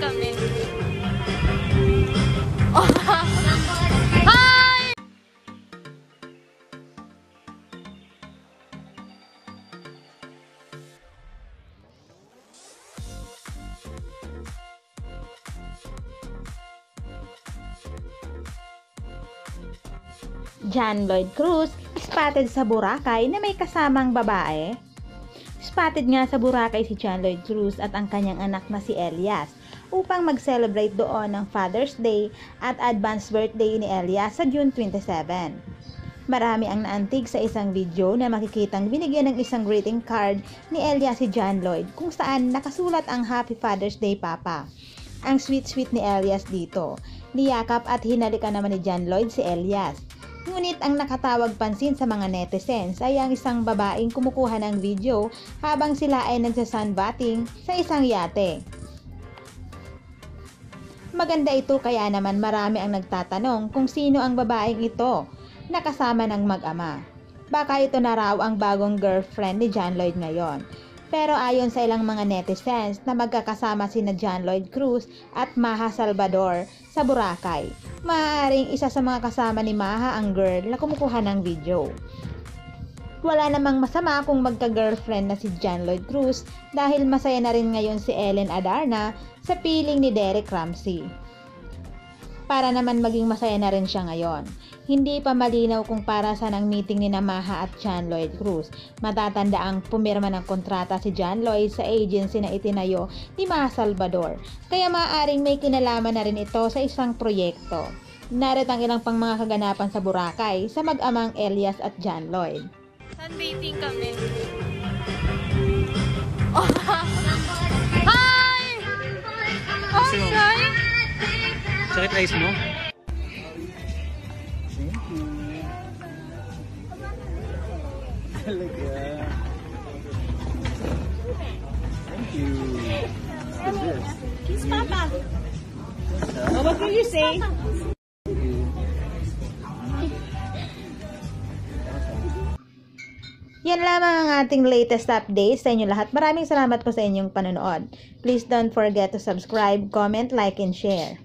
kami. Oh. Hi! John Lloyd Cruz, spotted sa Boracay na may kasamang babae. Spotted nga sa Boracay si John Lloyd Cruz at ang kanyang anak na si Elias upang mag-celebrate doon ng Father's Day at advance birthday ni Elias sa June 27. Marami ang naantig sa isang video na makikitang binigyan ng isang greeting card ni Elias si John Lloyd kung saan nakasulat ang Happy Father's Day Papa. Ang sweet-sweet ni Elias dito. Niyakap at hinalikan naman ni John Lloyd si Elias. Ngunit ang nakatawag pansin sa mga netizens ay ang isang babaeng kumukuha ng video habang sila ay nagsasunbathing sa isang yate. Maganda ito kaya naman marami ang nagtatanong kung sino ang babaeng ito na kasama ng mag-ama. Baka ito na raw ang bagong girlfriend ni John Lloyd ngayon. Pero ayon sa ilang mga netizens na magkakasama sina John Lloyd Cruz at Maha Salvador sa Boracay, maaaring isa sa mga kasama ni Maha ang girl na kumukuha ng video. Wala namang masama kung magka-girlfriend na si John Lloyd Cruz dahil masaya na rin ngayon si Ellen Adarna sa piling ni Derek Ramsey. Para naman maging masaya na rin siya ngayon. Hindi pa malinaw kung para saan ang meeting ni Namaha at John Lloyd Cruz. Matatanda ang pumirma ng kontrata si John Lloyd sa agency na itinayo ni Maha Salvador. Kaya maaaring may kinalaman na rin ito sa isang proyekto. Narito ang ilang pang mga kaganapan sa Boracay sa mag-amang Elias at John Lloyd. Sunbathing kami. Oh. Hi! Hi, hi! Sakit eyes mo? Talaga. Thank you. What's this? Kiss Papa. Oh, what will you say? Yan lamang ang ating latest updates sa inyo lahat. Maraming salamat po sa inyong panonood. Please don't forget to subscribe, comment, like, and share.